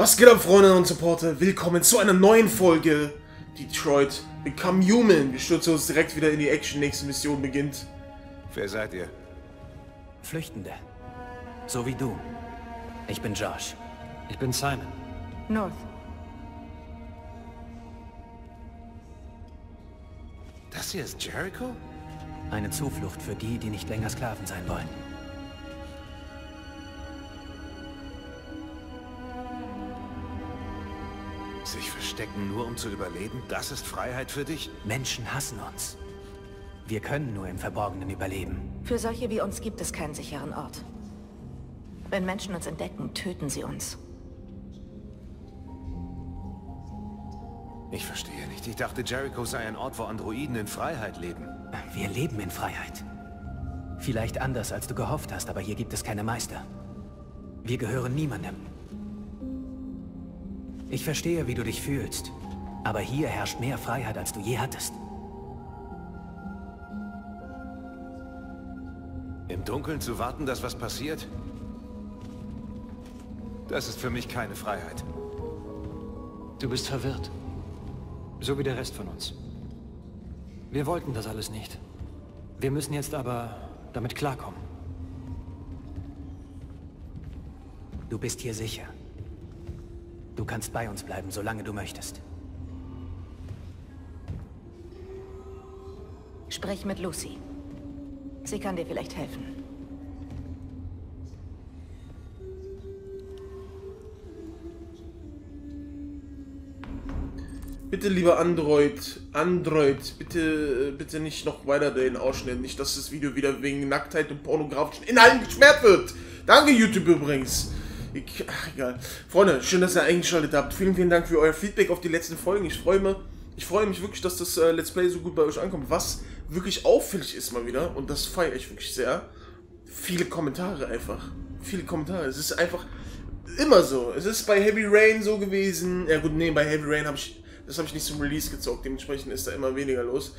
Was geht ab, Freunde und Supporter? Willkommen zu einer neuen Folge Detroit Become Human. Wir stürzen uns direkt wieder in die Action. Nächste Mission beginnt. Wer seid ihr? Flüchtende. So wie du. Ich bin Josh. Ich bin Simon. North. Das hier ist Jericho? Eine Zuflucht für die, die nicht länger Sklaven sein wollen. Verstecken nur um zu überleben? Das ist Freiheit für dich? Menschen hassen uns. Wir können nur im Verborgenen überleben. Für solche wie uns gibt es keinen sicheren Ort. Wenn Menschen uns entdecken, töten sie uns. Ich verstehe nicht. Ich dachte, Jericho sei ein Ort, wo Androiden in Freiheit leben. Wir leben in Freiheit. Vielleicht anders, als du gehofft hast, aber hier gibt es keine Meister. Wir gehören niemandem. Ich verstehe, wie du dich fühlst. Aber hier herrscht mehr Freiheit, als du je hattest. Im Dunkeln zu warten, dass was passiert? Das ist für mich keine Freiheit. Du bist verwirrt. So wie der Rest von uns. Wir wollten das alles nicht. Wir müssen jetzt aber damit klarkommen. Du bist hier sicher. Du kannst bei uns bleiben, solange du möchtest. Sprich mit Lucy. Sie kann dir vielleicht helfen. Bitte, lieber Android, Android, bitte, bitte nicht noch weiter den Ausschnitt. Nicht, dass das Video wieder wegen Nacktheit und pornografischen Inhalten gesperrt wird. Danke, YouTube übrigens. Ich, ach, egal. Freunde, schön, dass ihr eingeschaltet habt. Vielen, vielen Dank für euer Feedback auf die letzten Folgen. Ich freue mich, ich freue mich wirklich, dass das äh, Let's Play so gut bei euch ankommt. Was wirklich auffällig ist mal wieder, und das feiere ich wirklich sehr, viele Kommentare einfach. Viele Kommentare. Es ist einfach immer so. Es ist bei Heavy Rain so gewesen. Ja gut, nee, bei Heavy Rain habe ich, das habe ich nicht zum Release gezockt. Dementsprechend ist da immer weniger los.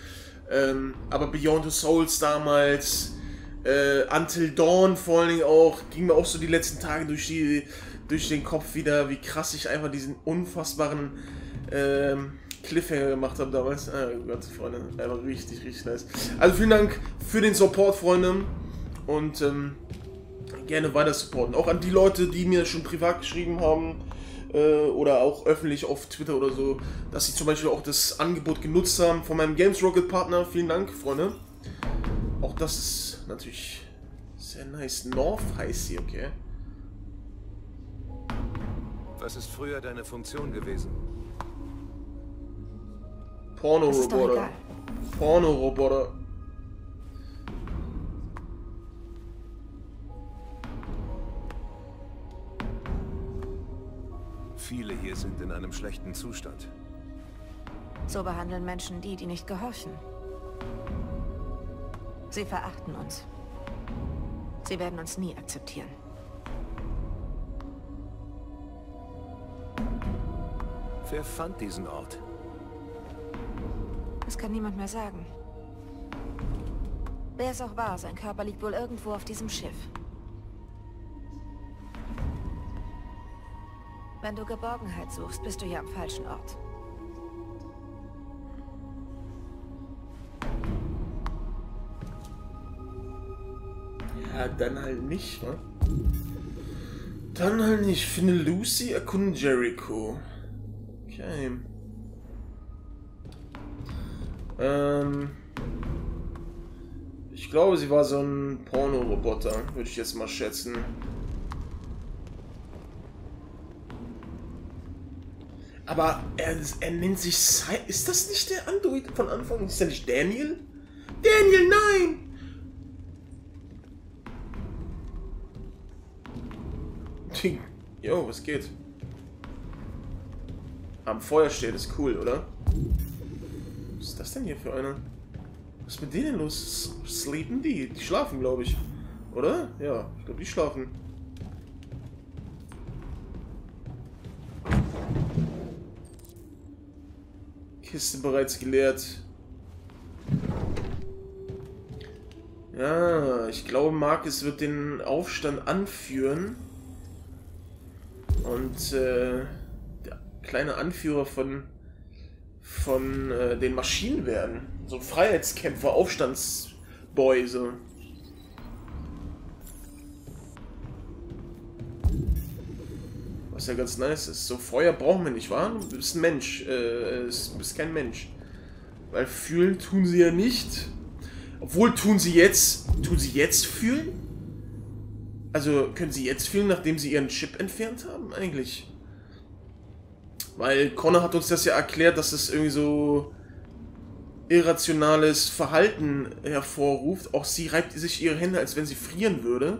Ähm, aber Beyond the Souls damals, äh, Until Dawn vor allen Dingen auch, ging mir auch so die letzten Tage durch, die, durch den Kopf wieder, wie krass ich einfach diesen unfassbaren ähm, Cliffhanger gemacht habe damals. Ah, Gott, Freunde, einfach richtig, richtig nice. Also vielen Dank für den Support, Freunde. Und ähm, gerne weiter supporten. Auch an die Leute, die mir schon privat geschrieben haben äh, oder auch öffentlich auf Twitter oder so, dass sie zum Beispiel auch das Angebot genutzt haben von meinem Games Rocket Partner. Vielen Dank, Freunde. Auch das ist natürlich sehr nice. North heißt sie, okay. Was ist früher deine Funktion gewesen? Porno-Roboter. Porno-Roboter. Viele hier sind in einem schlechten Zustand. So behandeln Menschen die, die nicht gehorchen. Sie verachten uns. Sie werden uns nie akzeptieren. Wer fand diesen Ort? Das kann niemand mehr sagen. Wer es auch war, sein Körper liegt wohl irgendwo auf diesem Schiff. Wenn du Geborgenheit suchst, bist du hier am falschen Ort. Dann halt nicht, ne? Dann halt nicht. Finde Lucy, erkunde Jericho. Okay. Ähm. Ich glaube, sie war so ein Porno-Roboter, würde ich jetzt mal schätzen. Aber er, er nennt sich Si Ist das nicht der Android von Anfang? Ist er nicht Daniel? Daniel, nein! Jo, was geht? Am Feuer steht, ist cool, oder? Was ist das denn hier für einer? Was ist mit denen los? Sleepen die? Die schlafen, glaube ich. Oder? Ja, ich glaube, die schlafen. Kiste bereits geleert. Ja, ich glaube, Marcus wird den Aufstand anführen. Und äh, der kleine Anführer von, von äh, den Maschinen werden. So ein Freiheitskämpfer, Aufstandsboy, so. Was ja ganz nice ist. So Feuer brauchen wir nicht, wahr? Du bist ein Mensch. Äh, du bist kein Mensch. Weil fühlen tun sie ja nicht. Obwohl tun sie jetzt. Tun sie jetzt fühlen? Also können sie jetzt fühlen, nachdem sie ihren Chip entfernt haben? Eigentlich. Weil Connor hat uns das ja erklärt, dass es irgendwie so irrationales Verhalten hervorruft. Auch sie reibt sich ihre Hände, als wenn sie frieren würde.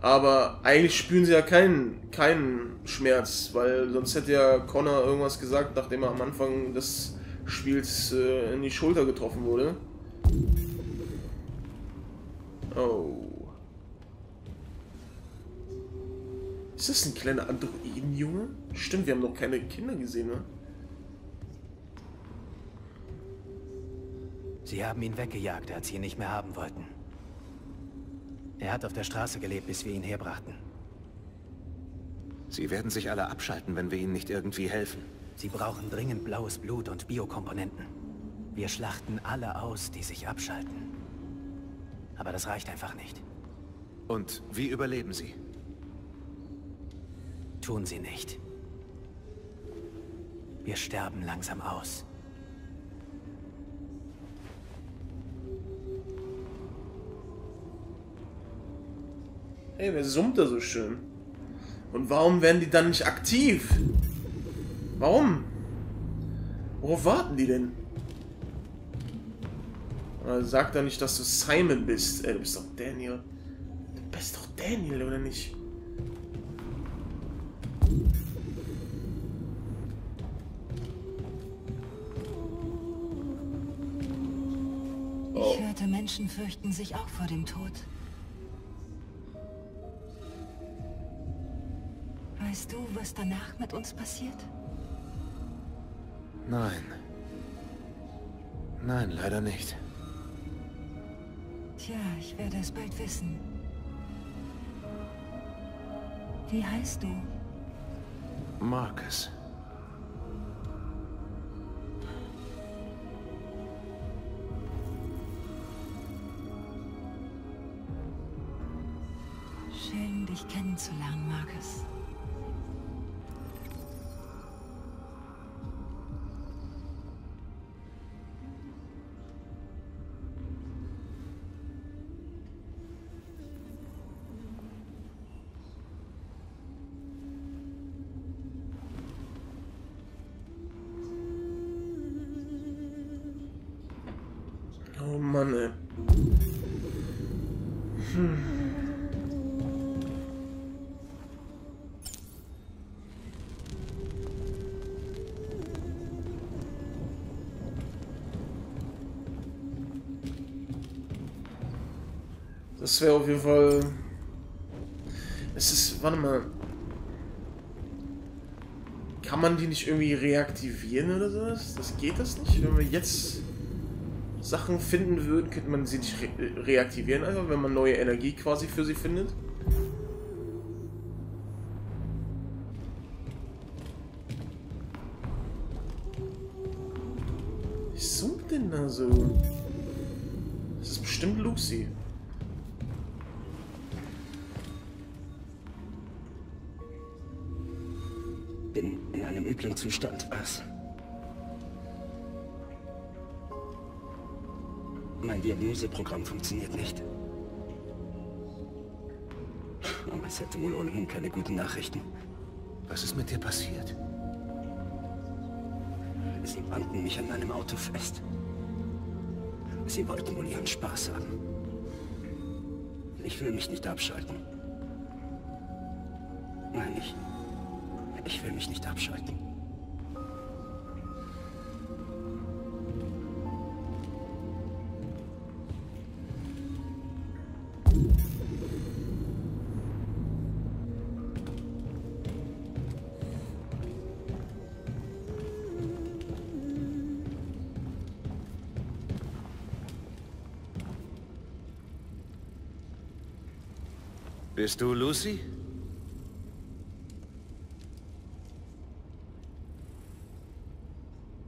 Aber eigentlich spüren sie ja keinen, keinen Schmerz, weil sonst hätte ja Connor irgendwas gesagt, nachdem er am Anfang des Spiels äh, in die Schulter getroffen wurde. Oh. Ist das ein kleiner Androidenjunge? Stimmt, wir haben noch keine Kinder gesehen, ne? Sie haben ihn weggejagt, als sie ihn nicht mehr haben wollten. Er hat auf der Straße gelebt, bis wir ihn herbrachten. Sie werden sich alle abschalten, wenn wir ihnen nicht irgendwie helfen. Sie brauchen dringend blaues Blut und Biokomponenten. Wir schlachten alle aus, die sich abschalten. Aber das reicht einfach nicht. Und wie überleben sie? Tun sie nicht. Wir sterben langsam aus. Hey, wer summt da so schön? Und warum werden die dann nicht aktiv? Warum? Worauf warten die denn? Äh, sag doch nicht, dass du Simon bist. Ey, du bist doch Daniel. Du bist doch Daniel, oder nicht? Hörte, Menschen fürchten sich auch vor dem Tod. Weißt du, was danach mit uns passiert? Nein. Nein, leider nicht. Tja, ich werde es bald wissen. Wie heißt du? Marcus. Dich kennenzulernen, Marcus. Das wäre auf jeden Fall... Es ist... Warte mal. Kann man die nicht irgendwie reaktivieren oder sowas? Das geht das nicht? Wenn wir jetzt Sachen finden würden, könnte man sie nicht re reaktivieren, einfach wenn man neue Energie quasi für sie findet. Wie summt denn da so? Das ist bestimmt Lucy. Bin in einem üblen Zustand, was? Mein Diagnoseprogramm funktioniert nicht. Aber es hätte wohl ohnehin keine guten Nachrichten. Was ist mit dir passiert? Sie banden mich an meinem Auto fest. Sie wollten wohl ihren Spaß haben. Ich will mich nicht abschalten. Nein, ich... Ich will mich nicht abschalten. Bist du Lucy?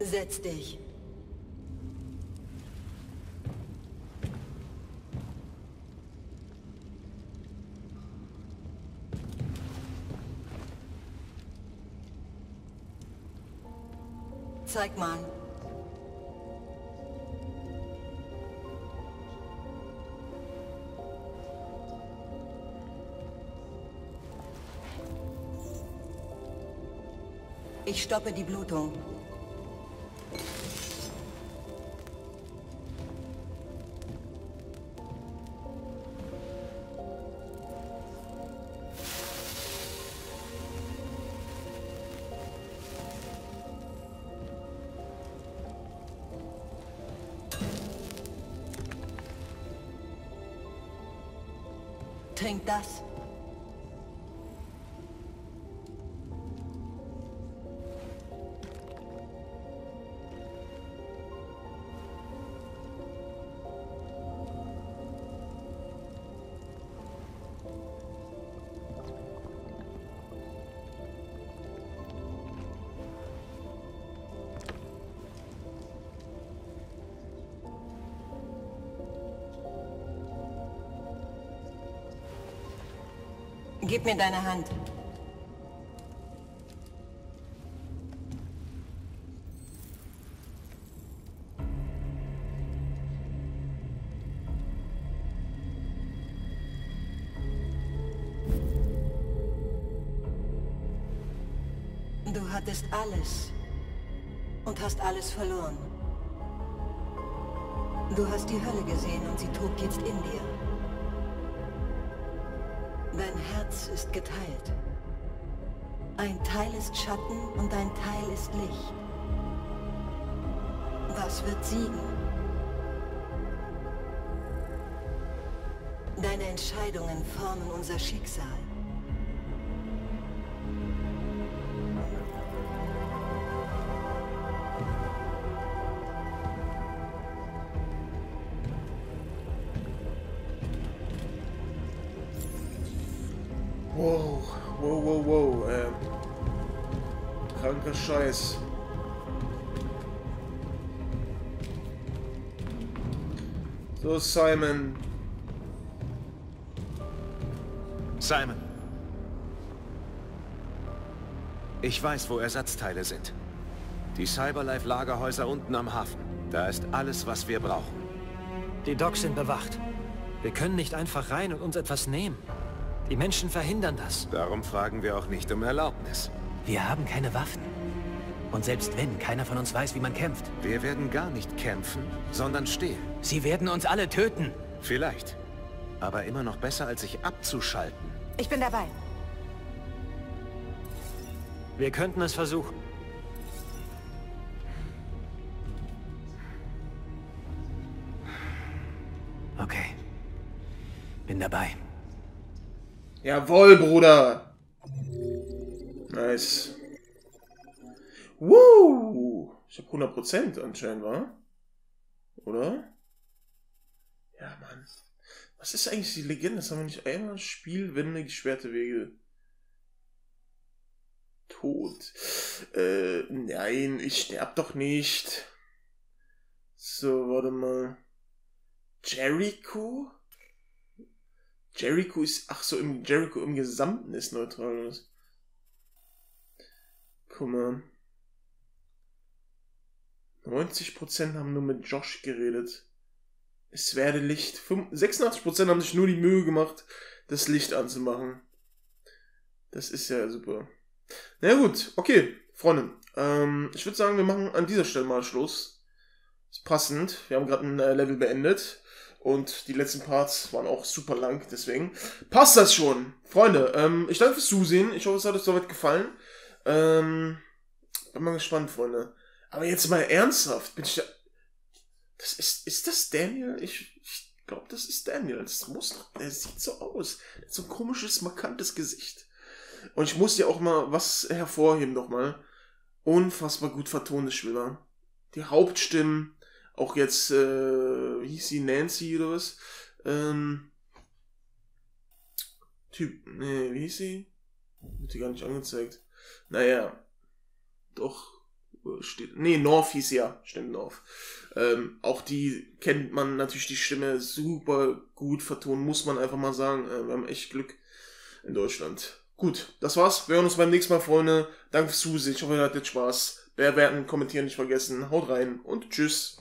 Setz dich. Zeig mal. Ich stoppe die Blutung. Gib mir deine Hand. Du hattest alles und hast alles verloren. Du hast die Hölle gesehen und sie tobt jetzt in dir. Dein Herz ist geteilt. Ein Teil ist Schatten und ein Teil ist Licht. Was wird siegen? Deine Entscheidungen formen unser Schicksal. Wow, wow, wow, wow. Ähm, kranker Scheiß. So, Simon. Simon. Ich weiß, wo Ersatzteile sind. Die Cyberlife-Lagerhäuser unten am Hafen. Da ist alles, was wir brauchen. Die Docks sind bewacht. Wir können nicht einfach rein und uns etwas nehmen. Die Menschen verhindern das. Darum fragen wir auch nicht um Erlaubnis. Wir haben keine Waffen. Und selbst wenn, keiner von uns weiß, wie man kämpft. Wir werden gar nicht kämpfen, sondern stehen. Sie werden uns alle töten. Vielleicht. Aber immer noch besser, als sich abzuschalten. Ich bin dabei. Wir könnten es versuchen. Okay. Bin dabei. Jawohl, Bruder. Nice. Woo! Ich hab 100% anscheinend, wa? Oder? Ja, Mann. Was ist eigentlich die Legende? Das haben wir nicht einmal Spiel, Wende, gesperrte Wege. Tod. Äh, nein, ich sterb doch nicht. So, warte mal. Jericho? Jericho ist, ach so, im Jericho im Gesamten ist neutral. Guck mal. 90% haben nur mit Josh geredet. Es werde Licht. Fünf- 86% haben sich nur die Mühe gemacht, das Licht anzumachen. Das ist ja super. Na gut, okay, Freunde. Ähm, ich würde sagen, wir machen an dieser Stelle mal Schluss. Ist passend. Wir haben gerade ein äh, Level beendet. Und die letzten Parts waren auch super lang, deswegen passt das schon. Freunde, ähm, ich danke fürs Zusehen. Ich hoffe, es hat euch soweit gefallen. Ähm, bin mal gespannt, Freunde. Aber jetzt mal ernsthaft, bin ich da. Das ist, ist das Daniel? Ich, ich glaube, das ist Daniel. Das muss doch, der sieht so aus. So ein komisches, markantes Gesicht. Und ich muss dir auch mal was hervorheben nochmal. Unfassbar gut vertonte Schwimmer. Die Hauptstimmen, auch jetzt, äh, wie hieß sie, Nancy oder was? Ähm, Typ, nee, wie hieß sie? Wird die gar nicht angezeigt. Naja, doch, steht. Nee, North hieß ja, stimmt North. Ähm, auch die kennt man natürlich die Stimme super gut vertonen, muss man einfach mal sagen. Äh, wir haben echt Glück in Deutschland. Gut, das war's. Wir hören uns beim nächsten Mal, Freunde. Danke fürs Zusehen. Ich hoffe, ihr hattet Spaß. Bewerten, kommentieren nicht vergessen. Haut rein und tschüss.